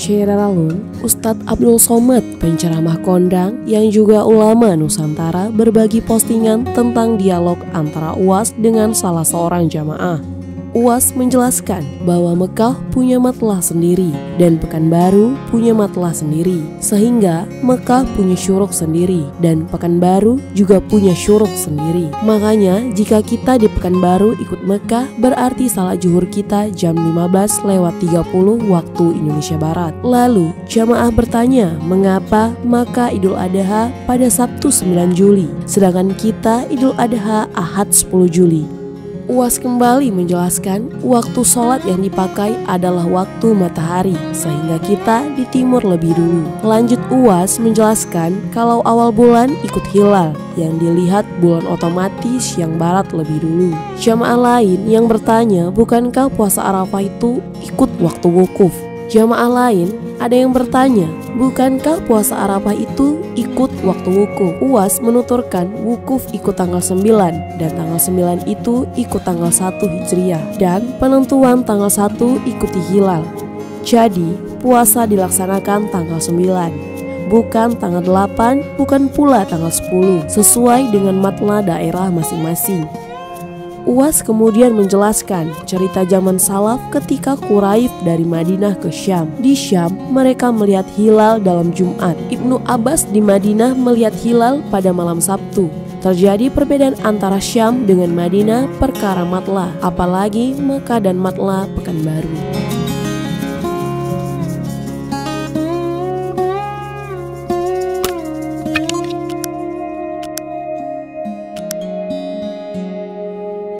Syiralun, Ustadz Abdul Somad, penceramah kondang yang juga ulama Nusantara berbagi postingan tentang dialog antara UAS dengan salah seorang jamaah. UAS menjelaskan bahwa Mekah punya matlah sendiri dan Pekanbaru punya matlah sendiri, sehingga Mekah punya syuruk sendiri dan Pekanbaru juga punya syuruk sendiri. Makanya jika kita di Pekanbaru ikut Mekah berarti salat juhur kita jam 15 lewat 30 waktu Indonesia Barat. Lalu jamaah bertanya mengapa maka Idul Adha pada Sabtu 9 Juli, sedangkan kita Idul Adha Ahad 10 Juli. UAS kembali menjelaskan waktu sholat yang dipakai adalah waktu matahari sehingga kita di timur lebih dulu. Lanjut UAS menjelaskan kalau awal bulan ikut hilal yang dilihat bulan otomatis yang barat lebih dulu. Jamaah lain yang bertanya bukankah puasa Arafah itu ikut waktu wukuf? Jamaah lain ada yang bertanya, bukankah puasa Arafah itu ikut waktu wukuf? UAS menuturkan wukuf ikut tanggal 9 dan tanggal 9 itu ikut tanggal 1 Hijriah dan penentuan tanggal 1 ikuti hilal. Jadi, puasa dilaksanakan tanggal 9 bukan tanggal 8, bukan pula tanggal 10, sesuai dengan matla daerah masing-masing. UAS kemudian menjelaskan cerita zaman salaf ketika Quraif dari Madinah ke Syam. Di Syam, mereka melihat hilal dalam Jumat. Ibnu Abbas di Madinah melihat hilal pada malam Sabtu. Terjadi perbedaan antara Syam dengan Madinah perkara matla, apalagi Mekah dan matla Pekanbaru.